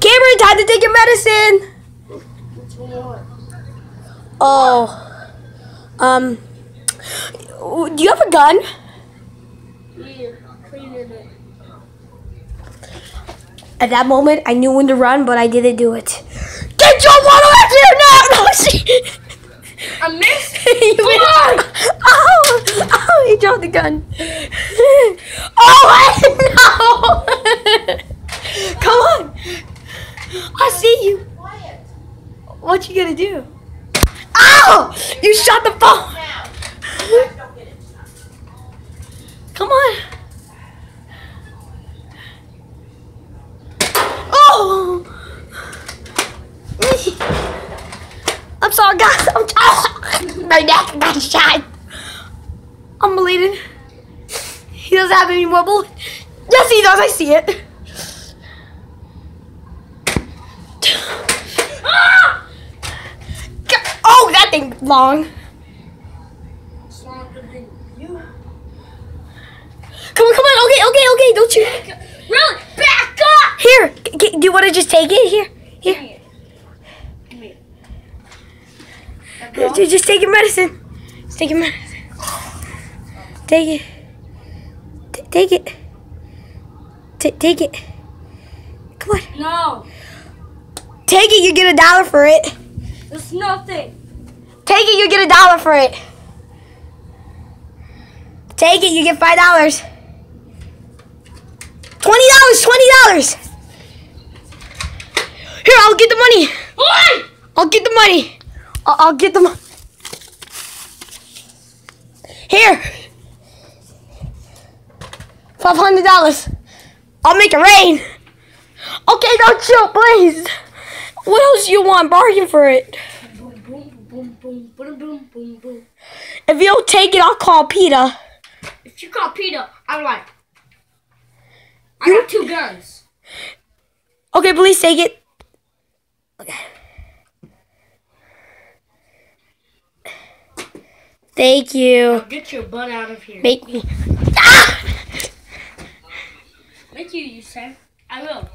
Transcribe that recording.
Cameron, time to take your medicine. Which one you want? Oh. Um. Do you have a gun? Yeah, cleaning it. At that moment, I knew when to run, but I didn't do it. Get your water out here now! No, she. I missed. you went- oh, oh, he dropped the gun. Oh, no! Come on. I see you. What you gonna do? Ow! You shot the phone. Come on. Oh! I'm sorry, guys. I'm oh! my neck got shot. I'm bleeding. He doesn't have any more bullet. Yes, he does. I see it. Ah! Ga- Oh, long. It's longer than you. Come on, come on. Okay, okay, okay. Don't you? Really? Back up! Here. g- g- do you want to just take it? Here. Here. Come here. Ju- ju- Just take your medicine. Just take your medicine. Take it. T- take it. T- take it. Come on. No, Take it. You get a dollar for it. it's nothing. Take it. You get a dollar for it. Take it. You get five dollars. Twenty dollars. Twenty dollars. Here, I'll get the money. Oi! I'll get the money. I'll, I'll get the money. Here. Five hundred dollars. I'll make it rain. Okay, don't chill, please. What else you want? Bargain for it. Boom, boom, boom, boom, boom. If you don't take it, I'll call Peter. If you call Peter, I'm like, I You- got two guns. Okay, please take it. Okay. Thank you. Get your butt out of here. Make me. Ah! Thank you, you say. I will.